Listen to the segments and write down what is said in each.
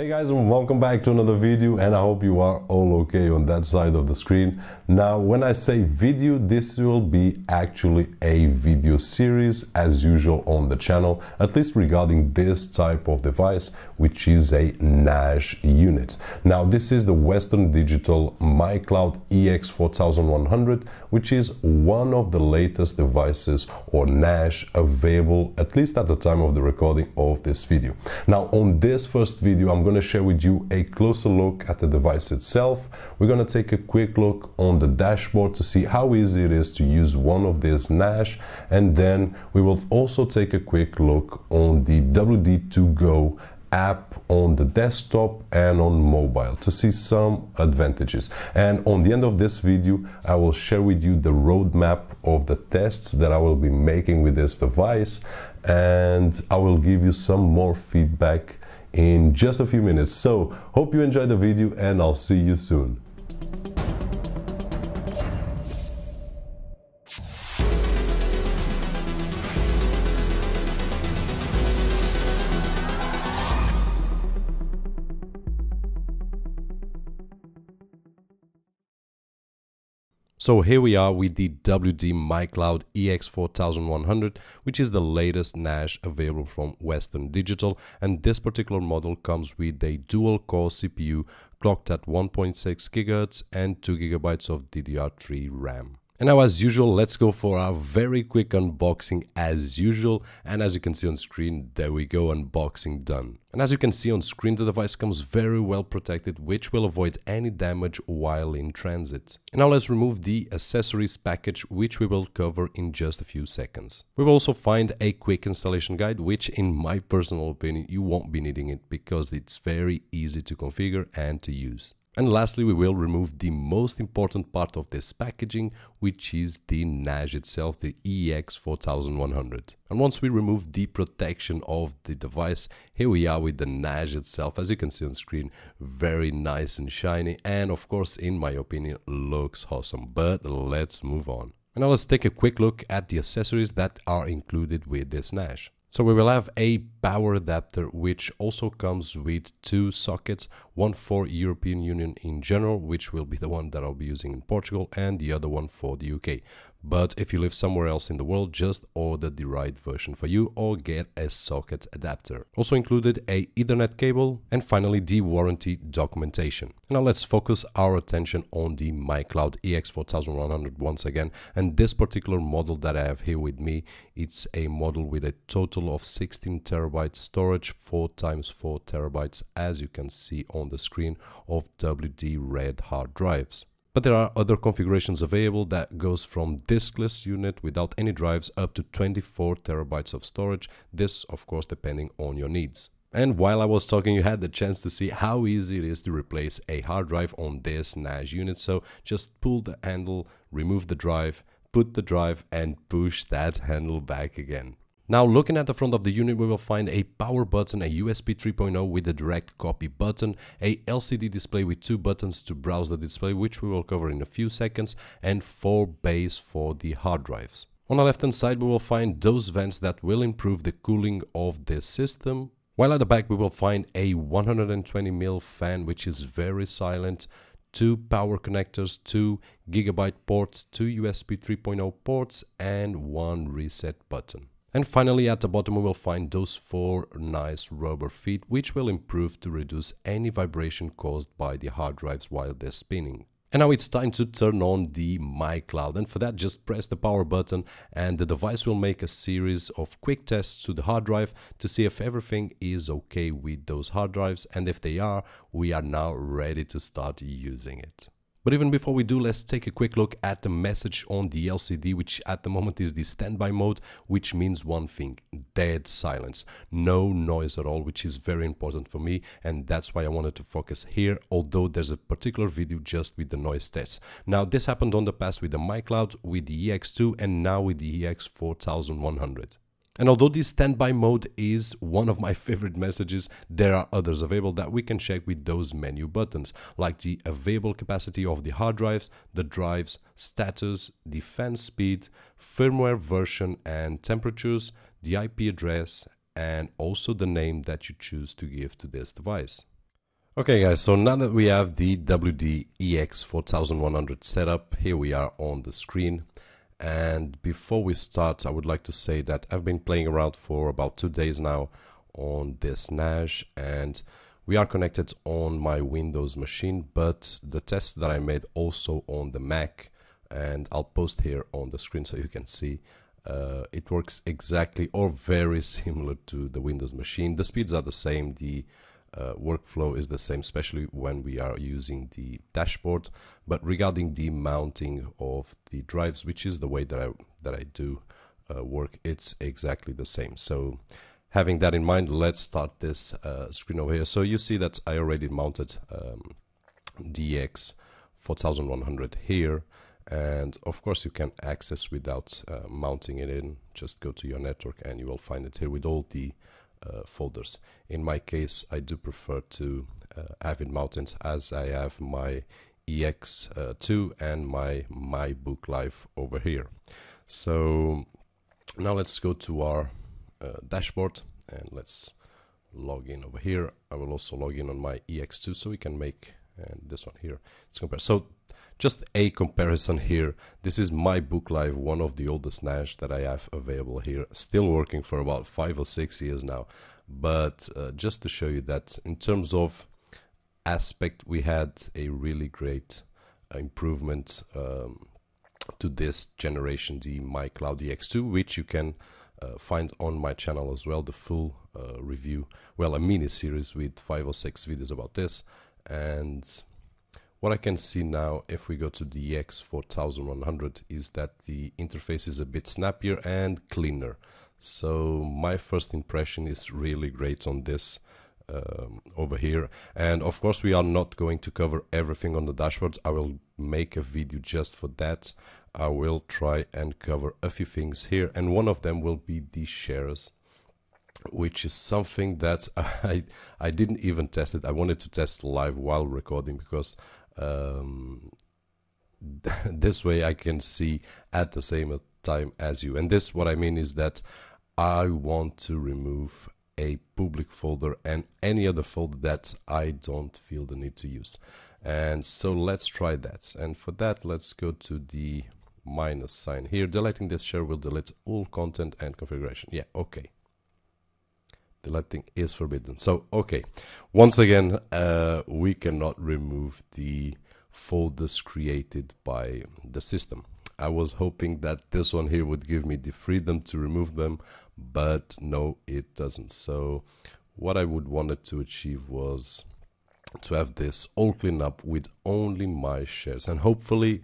Hey guys and welcome back to another video and I hope you are all okay on that side of the screen. Now when I say video this will be actually a video series as usual on the channel at least regarding this type of device which is a NAS unit. Now this is the Western Digital MyCloud EX4100 which is one of the latest devices or NAS available at least at the time of the recording of this video. Now on this first video I'm going going to share with you a closer look at the device itself. We're going to take a quick look on the dashboard to see how easy it is to use one of these NAS and then we will also take a quick look on the WD2Go app on the desktop and on mobile to see some advantages and on the end of this video I will share with you the roadmap of the tests that I will be making with this device and I will give you some more feedback in just a few minutes. So hope you enjoyed the video and I'll see you soon. So here we are with the WD MyCloud EX4100, which is the latest NAS available from Western Digital. And this particular model comes with a dual core CPU clocked at 1.6 GHz and 2 GB of DDR3 RAM. And now as usual, let's go for our very quick unboxing as usual. And as you can see on screen, there we go, unboxing done. And as you can see on screen, the device comes very well protected, which will avoid any damage while in transit. And now let's remove the accessories package, which we will cover in just a few seconds. We will also find a quick installation guide, which in my personal opinion, you won't be needing it because it's very easy to configure and to use. And lastly, we will remove the most important part of this packaging, which is the NAS itself, the EX4100. And once we remove the protection of the device, here we are with the NAS itself. As you can see on screen, very nice and shiny. And of course, in my opinion, looks awesome. But let's move on. And now let's take a quick look at the accessories that are included with this NAS. So we will have a power adapter which also comes with two sockets, one for European Union in general, which will be the one that I'll be using in Portugal, and the other one for the UK. But if you live somewhere else in the world, just order the right version for you or get a socket adapter. Also included a Ethernet cable and finally the warranty documentation. Now let's focus our attention on the MyCloud EX4100 once again. And this particular model that I have here with me, it's a model with a total of 16 terabytes storage, 4 times 4 terabytes as you can see on the screen of WD Red hard drives. But there are other configurations available that goes from diskless unit without any drives up to 24 terabytes of storage, this of course depending on your needs. And while I was talking, you had the chance to see how easy it is to replace a hard drive on this NAS unit. So just pull the handle, remove the drive, put the drive and push that handle back again. Now looking at the front of the unit we will find a power button, a USB 3.0 with a direct copy button, a LCD display with two buttons to browse the display which we will cover in a few seconds and four bays for the hard drives. On the left hand side we will find those vents that will improve the cooling of this system, while at the back we will find a 120mm fan which is very silent, two power connectors, two gigabyte ports, two USB 3.0 ports and one reset button. And finally at the bottom we will find those four nice rubber feet which will improve to reduce any vibration caused by the hard drives while they're spinning. And now it's time to turn on the MyCloud and for that just press the power button and the device will make a series of quick tests to the hard drive to see if everything is okay with those hard drives and if they are, we are now ready to start using it. But even before we do, let's take a quick look at the message on the LCD, which at the moment is the standby mode, which means one thing, dead silence. No noise at all, which is very important for me, and that's why I wanted to focus here, although there's a particular video just with the noise test. Now, this happened on the past with the MyCloud, with the EX2, and now with the EX4100. And although this standby mode is one of my favorite messages, there are others available that we can check with those menu buttons, like the available capacity of the hard drives, the drive's status, the fan speed, firmware version and temperatures, the IP address, and also the name that you choose to give to this device. Okay guys, so now that we have the WD EX4100 set up, here we are on the screen. And before we start, I would like to say that I've been playing around for about two days now on this NAS and we are connected on my Windows machine, but the test that I made also on the Mac and I'll post here on the screen so you can see uh, it works exactly or very similar to the Windows machine. The speeds are the same, the uh, workflow is the same, especially when we are using the dashboard. But regarding the mounting of the drives, which is the way that I that I do uh, work, it's exactly the same. So having that in mind, let's start this uh, screen over here. So you see that I already mounted um, DX 4100 here. And of course, you can access without uh, mounting it in. Just go to your network and you will find it here with all the folders. In my case, I do prefer to uh, have it mounted as I have my EX2 and my My Book Live over here. So now let's go to our uh, dashboard and let's log in over here. I will also log in on my EX2 so we can make and this one here. Let's compare. So just a comparison here. This is my book live, one of the oldest NAS that I have available here. Still working for about five or six years now. But uh, just to show you that in terms of aspect, we had a really great uh, improvement um, to this generation, the MyCloud EX2, which you can uh, find on my channel as well, the full uh, review, well, a mini series with five or six videos about this. And what I can see now, if we go to the X4100, is that the interface is a bit snappier and cleaner. So my first impression is really great on this um, over here. And of course, we are not going to cover everything on the dashboards. I will make a video just for that. I will try and cover a few things here. And one of them will be the shares which is something that I I didn't even test it. I wanted to test live while recording because um, this way I can see at the same time as you. And this, what I mean is that I want to remove a public folder and any other folder that I don't feel the need to use. And so let's try that. And for that, let's go to the minus sign here. Deleting this share will delete all content and configuration. Yeah, okay. Deleting is forbidden. So, okay. Once again, uh, we cannot remove the folders created by the system. I was hoping that this one here would give me the freedom to remove them, but no, it doesn't. So what I would wanted to achieve was to have this all cleaned up with only my shares and hopefully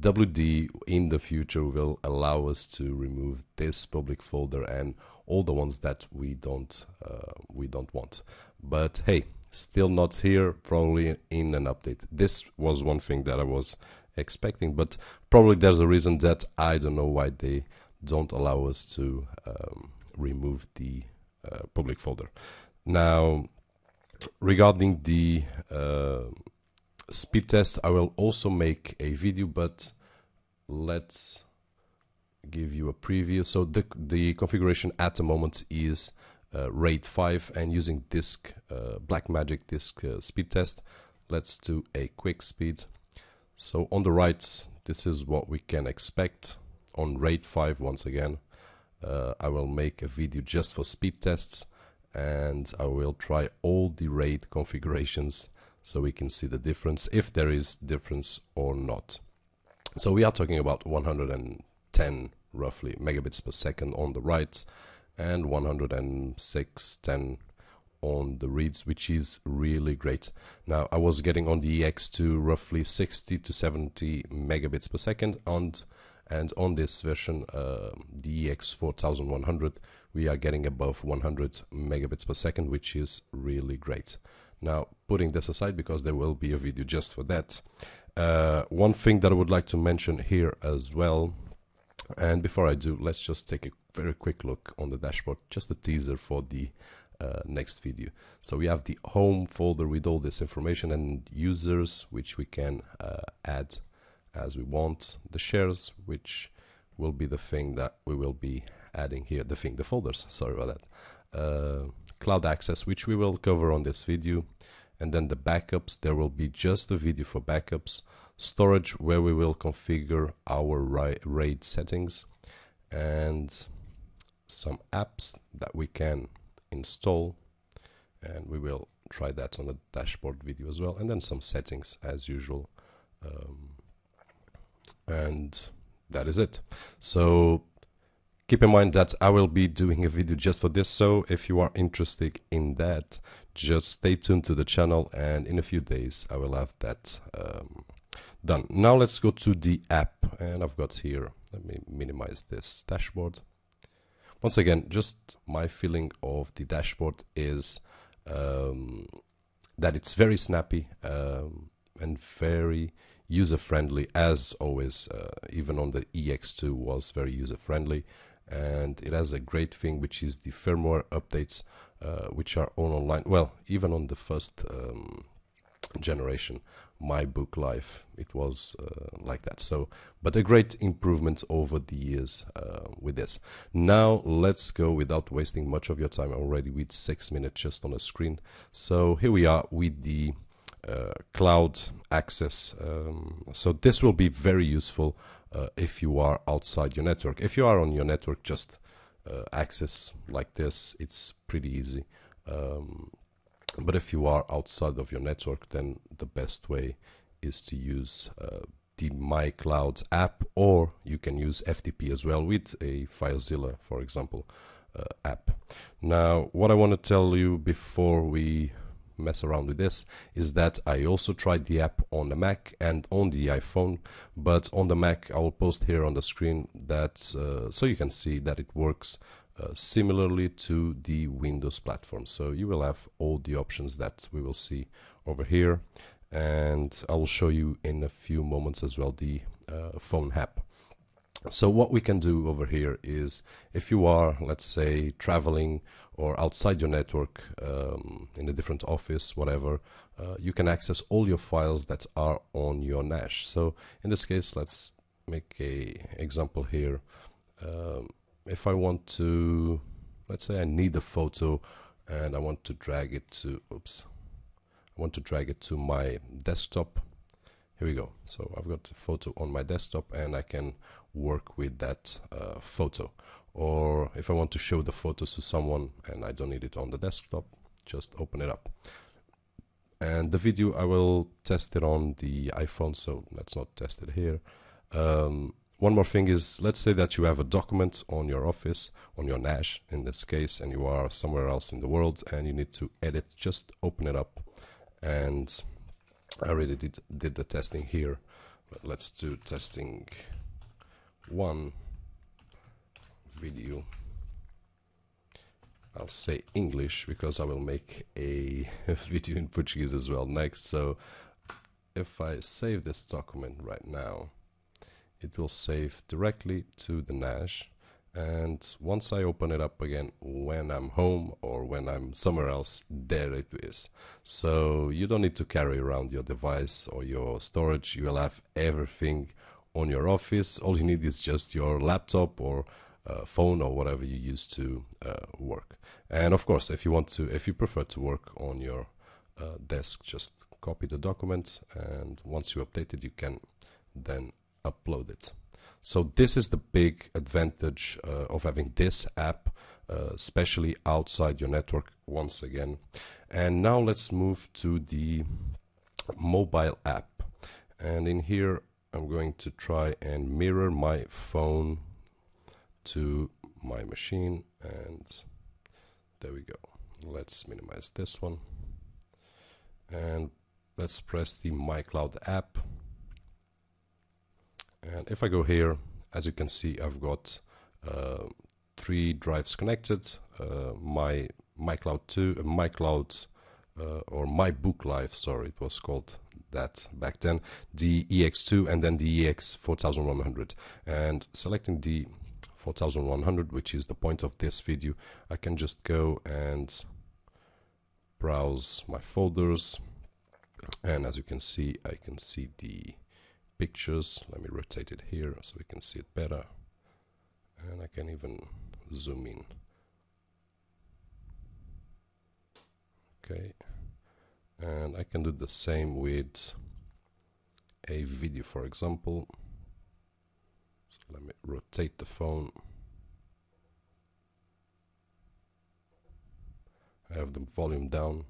WD in the future will allow us to remove this public folder and all the ones that we don't uh, we don't want. But hey, still not here, probably in an update. This was one thing that I was expecting, but probably there's a reason that I don't know why they don't allow us to um, remove the uh, public folder. Now, regarding the uh, speed test, I will also make a video, but let's give you a preview. So the, the configuration at the moment is uh, RAID 5 and using disk uh, Blackmagic disk uh, speed test. Let's do a quick speed. So on the right, this is what we can expect on RAID 5 once again. Uh, I will make a video just for speed tests and I will try all the RAID configurations so we can see the difference, if there is difference or not. So we are talking about 110 roughly megabits per second on the writes and 106 10 on the reads which is really great. Now I was getting on the EX2 roughly 60 to 70 megabits per second and and on this version uh, the EX4100 we are getting above 100 megabits per second which is really great. Now putting this aside because there will be a video just for that uh, one thing that I would like to mention here as well and before I do, let's just take a very quick look on the dashboard, just a teaser for the uh, next video. So we have the home folder with all this information and users, which we can uh, add as we want. The shares, which will be the thing that we will be adding here, the thing, the folders, sorry about that. Uh, cloud access, which we will cover on this video. and then the backups there will be just a video for backups storage where we will configure our RAID settings and some apps that we can install. And we will try that on the dashboard video as well and then some settings as usual. Um, and that is it. So keep in mind that I will be doing a video just for this. So if you are interested in that just stay tuned to the channel and in a few days I will have that um, done. Now let's go to the app and I've got here let me minimize this dashboard. Once again just my feeling of the dashboard is um, that it's very snappy um, and very user friendly as always uh, even on the EX2 was very user friendly and it has a great thing which is the firmware updates uh, which are on online. Well even on the first um, generation My Book Live it was uh, like that. So but a great improvement over the years uh, with this. Now let's go without wasting much of your time. Already with six minutes just on the screen. So here we are with the uh, cloud access um, so this will be very useful uh, if you are outside your network. If you are on your network just uh, access like this it's pretty easy. Um, but if you are outside of your network, then the best way is to use uh, the MyCloud app, or you can use FTP as well with a FileZilla, for example, uh, app. Now, what I want to tell you before we mess around with this is that I also tried the app on the Mac and on the iPhone, but on the Mac, I will post here on the screen that uh, so you can see that it works uh, similarly to the Windows platform. So you will have all the options that we will see over here and I will show you in a few moments as well the uh, phone app. So what we can do over here is if you are, let's say, traveling or outside your network um, in a different office, whatever, uh, you can access all your files that are on your NAS. So in this case, let's make a example here. Um, if I want to, let's say I need a photo and I want to drag it to, oops, I want to drag it to my desktop. Here we go. So I've got a photo on my desktop and I can work with that uh, photo. Or if I want to show the photos to someone and I don't need it on the desktop, just open it up. And the video, I will test it on the iPhone, so let's not test it here. Um, one more thing is, let's say that you have a document on your office, on your NAS in this case, and you are somewhere else in the world and you need to edit, just open it up. And I already did, did the testing here, but let's do testing one video. I'll say English because I will make a video in Portuguese as well next. So if I save this document right now, it will save directly to the NAS and once I open it up again when I'm home or when I'm somewhere else there it is. So you don't need to carry around your device or your storage. You will have everything on your office. All you need is just your laptop or uh, phone or whatever you use to uh, work. And of course if you want to if you prefer to work on your uh, desk just copy the document. And once you update it you can then upload it. So this is the big advantage uh, of having this app, uh, especially outside your network once again. And now let's move to the mobile app. And in here, I'm going to try and mirror my phone to my machine. And there we go. Let's minimize this one. And let's press the MyCloud app and if I go here as you can see I've got uh, three drives connected uh, my MyCloud 2 uh, MyCloud uh, or My Book Live sorry it was called that back then the EX2 and then the EX 4100 and selecting the 4100 which is the point of this video I can just go and browse my folders. And as you can see I can see the pictures. Let me rotate it here so we can see it better. And I can even zoom in. Okay. and I can do the same with a video for example so let me rotate the phone I have the volume down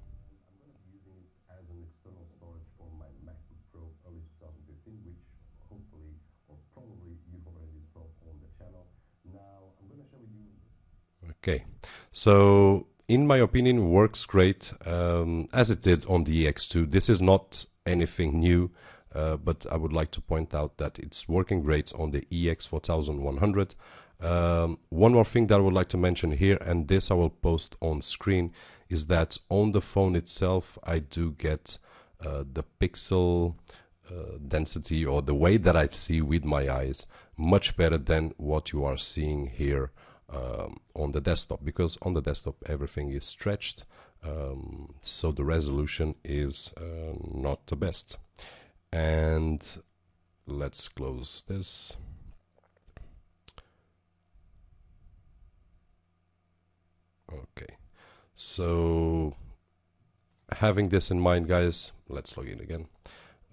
Okay, so in my opinion, works great um, as it did on the EX2. This is not anything new, uh, but I would like to point out that it's working great on the EX4100. Um, one more thing that I would like to mention here, and this I will post on screen, is that on the phone itself, I do get uh, the pixel uh, density or the way that I see with my eyes much better than what you are seeing here um, on the desktop because on the desktop everything is stretched um, so the resolution is uh, not the best. And let's close this. Okay. So having this in mind guys let's log in again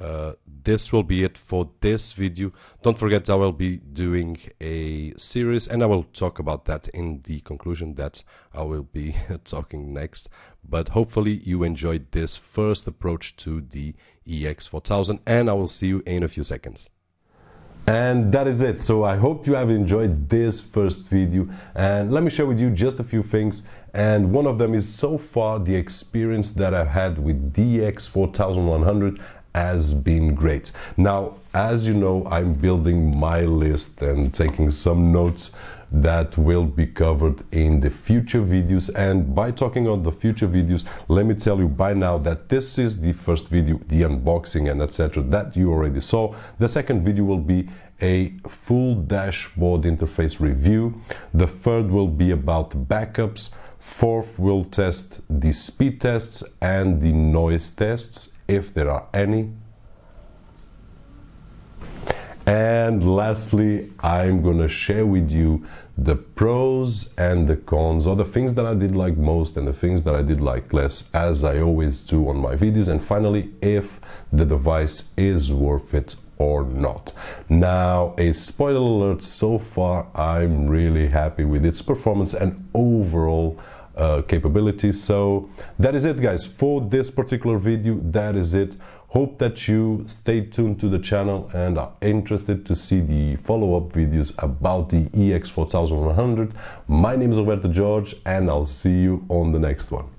uh, this will be it for this video. Don't forget i will be doing a series and i will talk about that in the conclusion that i will be talking next. But hopefully you enjoyed this first approach to the ex4000 and i will see you in a few seconds. And that is it. So i hope you have enjoyed this first video. And let me share with you just a few things. And one of them is so far the experience that i've had with dx4100 has been great. Now, as you know, I'm building my list and taking some notes that will be covered in the future videos. And by talking on the future videos let me tell you by now that this is the first video the unboxing and etc that you already saw. The second video will be a full dashboard interface review. The third will be about backups. Fourth will test the speed tests and the noise tests if there are any. And lastly, I'm gonna share with you the pros and the cons, or the things that I did like most and the things that I did like less, as I always do on my videos. And finally, if the device is worth it or not. Now, a spoiler alert so far, I'm really happy with its performance and overall uh, capabilities. So that is it guys for this particular video. That is it. Hope that you stay tuned to the channel and are interested to see the follow-up videos about the EX4100. My name is Roberto Jorge and I'll see you on the next one.